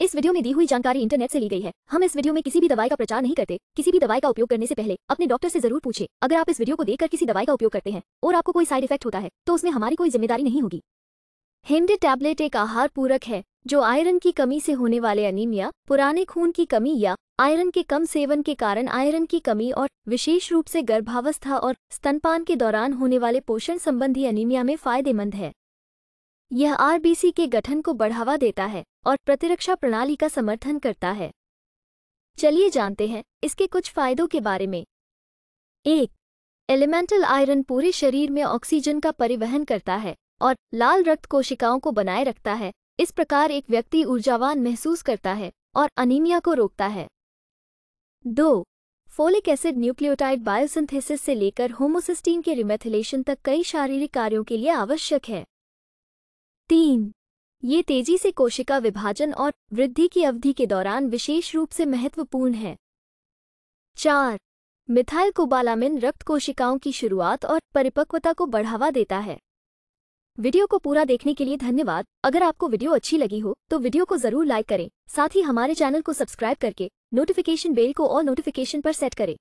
इस वीडियो में दी हुई जानकारी इंटरनेट से ली गई है। हम इस वीडियो में किसी भी दवाई का प्रचार नहीं करते। किसी भी दवाई का उपयोग करने से पहले अपने डॉक्टर से ज़रूर पूछे। अगर आप इस वीडियो को देखकर किसी दवाई का उपयोग करते हैं और आपको कोई साइड इफ़ेक्ट होता है तो उसमें हमारी कोई ज़िम्मेदारी नहीं होगी। हेमडे टैबलेट एक आहार पूरक है, जो आयरन की कमी से होने वाले अनीमिया पुराने खून की कमी या आयरन के कम सेवन के कारण आयरन की कमी और विशेष रूप से गर्भावस्था और स्तनपान के दौरान होने वाले पोषण संबंधी अनीमिया में फ़ायदेमंद है। यह आरबीसी के गठन को बढ़ावा देता है और प्रतिरक्षा प्रणाली का समर्थन करता है। चलिए जानते हैं इसके कुछ फायदों के बारे में। एक, एलिमेंटल आयरन पूरे शरीर में ऑक्सीजन का परिवहन करता है और लाल रक्त कोशिकाओं को बनाए रखता है। इस प्रकार एक व्यक्ति ऊर्जावान महसूस करता है और अनीमिया को रोकता है। दो, फोलिक एसिड न्यूक्लियोटाइड बायोसिंथेसिस से लेकर होमोसिस्टीन के रिमेथिलेशन तक कई शारीरिक कार्यों के लिए आवश्यक है। तीन। ये तेज़ी से कोशिका विभाजन और वृद्धि की अवधि के दौरान विशेष रूप से महत्वपूर्ण है। चार। मिथाइल कोबालामिन रक्त कोशिकाओं की शुरुआत और परिपक्वता को बढ़ावा देता है। वीडियो को पूरा देखने के लिए धन्यवाद। अगर आपको वीडियो अच्छी लगी हो तो वीडियो को ज़रूर लाइक करें। साथ ही हमारे चैनल को सब्सक्राइब करके नोटिफिकेशन बेल को और नोटिफिकेशन पर सेट करें।